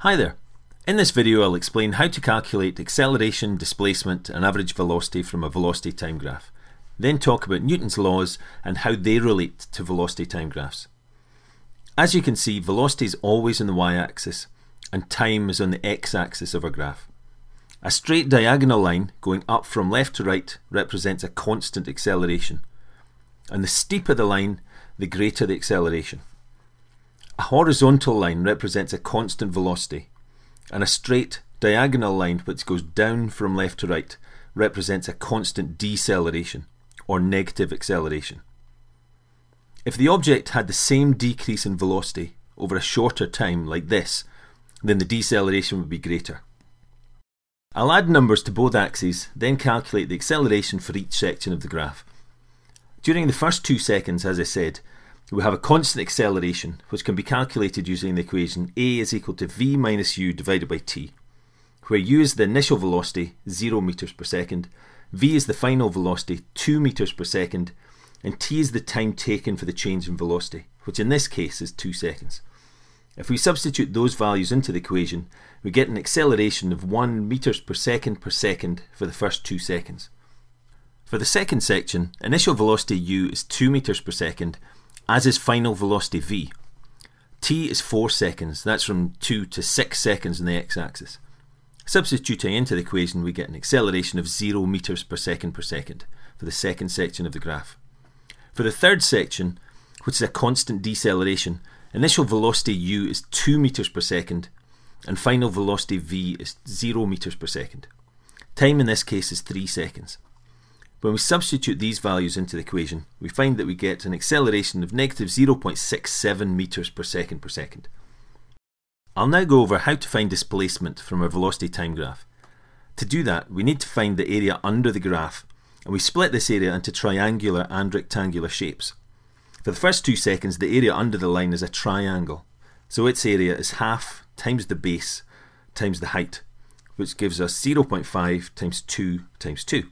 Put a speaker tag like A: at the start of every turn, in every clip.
A: Hi there. In this video I'll explain how to calculate acceleration, displacement and average velocity from a velocity time graph. Then talk about Newton's laws and how they relate to velocity time graphs. As you can see, velocity is always on the y-axis and time is on the x-axis of a graph. A straight diagonal line going up from left to right represents a constant acceleration and the steeper the line, the greater the acceleration. A horizontal line represents a constant velocity, and a straight diagonal line which goes down from left to right represents a constant deceleration or negative acceleration. If the object had the same decrease in velocity over a shorter time like this, then the deceleration would be greater. I'll add numbers to both axes, then calculate the acceleration for each section of the graph. During the first two seconds, as I said, we have a constant acceleration which can be calculated using the equation a is equal to v minus u divided by t, where u is the initial velocity 0 meters per second, v is the final velocity 2 meters per second, and t is the time taken for the change in velocity, which in this case is 2 seconds. If we substitute those values into the equation, we get an acceleration of 1 meters per second per second for the first 2 seconds. For the second section, initial velocity u is 2 meters per second as is final velocity v. t is 4 seconds, that's from 2 to 6 seconds on the x-axis. Substituting into the equation we get an acceleration of 0 meters per second per second for the second section of the graph. For the third section, which is a constant deceleration, initial velocity u is 2 meters per second and final velocity v is 0 meters per second. Time in this case is 3 seconds. When we substitute these values into the equation, we find that we get an acceleration of negative 0.67 meters per second per second. I'll now go over how to find displacement from a velocity time graph. To do that, we need to find the area under the graph, and we split this area into triangular and rectangular shapes. For the first two seconds, the area under the line is a triangle, so its area is half times the base times the height, which gives us 0.5 times 2 times 2.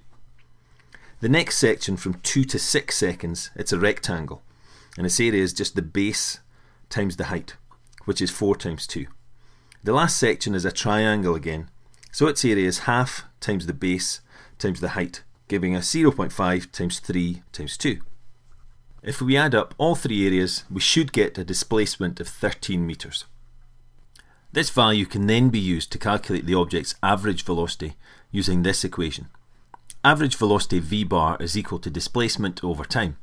A: The next section from 2 to 6 seconds, it's a rectangle, and its area is just the base times the height, which is 4 times 2. The last section is a triangle again, so its area is half times the base times the height, giving us 0.5 times 3 times 2. If we add up all three areas, we should get a displacement of 13 metres. This value can then be used to calculate the object's average velocity using this equation average velocity v bar is equal to displacement over time.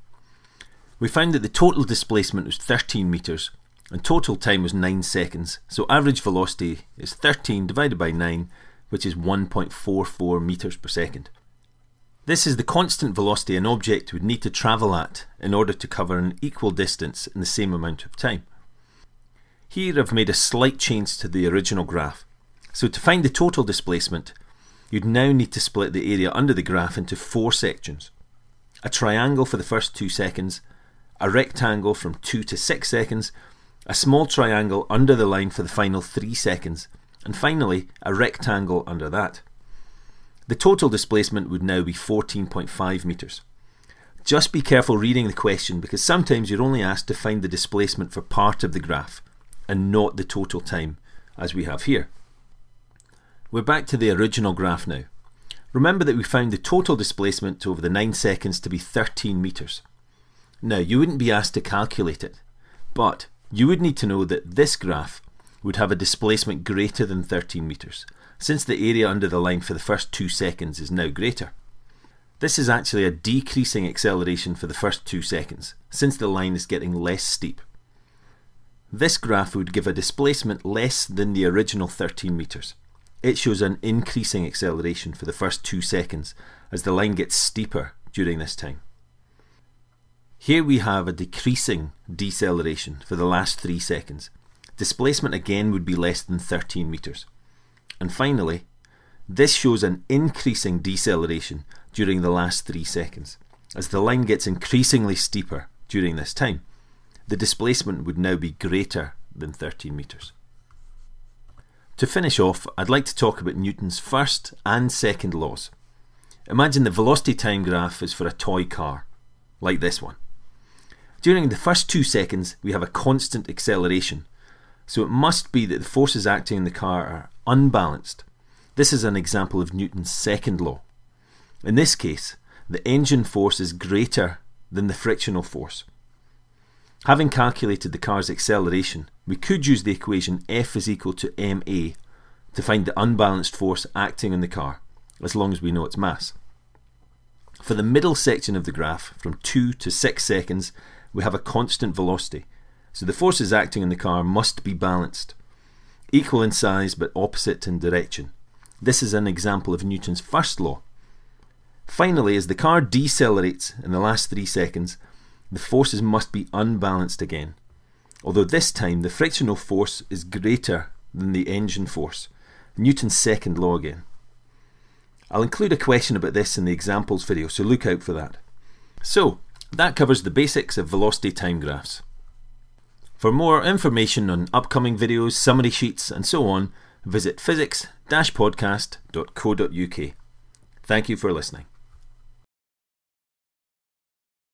A: We found that the total displacement was 13 metres and total time was 9 seconds, so average velocity is 13 divided by 9, which is 1.44 metres per second. This is the constant velocity an object would need to travel at in order to cover an equal distance in the same amount of time. Here I've made a slight change to the original graph. So to find the total displacement, you'd now need to split the area under the graph into four sections. A triangle for the first two seconds, a rectangle from 2 to 6 seconds, a small triangle under the line for the final 3 seconds, and finally a rectangle under that. The total displacement would now be 14.5 metres. Just be careful reading the question because sometimes you're only asked to find the displacement for part of the graph and not the total time, as we have here. We're back to the original graph now. Remember that we found the total displacement over the 9 seconds to be 13 metres. Now, you wouldn't be asked to calculate it, but you would need to know that this graph would have a displacement greater than 13 metres, since the area under the line for the first 2 seconds is now greater. This is actually a decreasing acceleration for the first 2 seconds, since the line is getting less steep. This graph would give a displacement less than the original 13 metres it shows an increasing acceleration for the first two seconds as the line gets steeper during this time. Here we have a decreasing deceleration for the last three seconds. Displacement again would be less than 13 metres. And finally, this shows an increasing deceleration during the last three seconds. As the line gets increasingly steeper during this time, the displacement would now be greater than 13 metres. To finish off, I'd like to talk about Newton's first and second laws. Imagine the velocity time graph is for a toy car, like this one. During the first two seconds, we have a constant acceleration, So it must be that the forces acting on the car are unbalanced. This is an example of Newton's second law. In this case, the engine force is greater than the frictional force. Having calculated the car's acceleration, we could use the equation F is equal to ma to find the unbalanced force acting on the car, as long as we know its mass. For the middle section of the graph, from 2 to 6 seconds, we have a constant velocity, so the forces acting on the car must be balanced, equal in size but opposite in direction. This is an example of Newton's first law. Finally, as the car decelerates in the last 3 seconds, the forces must be unbalanced again, although this time the frictional force is greater than the engine force. Newton's second law again. I'll include a question about this in the examples video, so look out for that. So, that covers the basics of velocity time graphs. For more information on upcoming videos, summary sheets, and so on, visit physics-podcast.co.uk. Thank you for listening.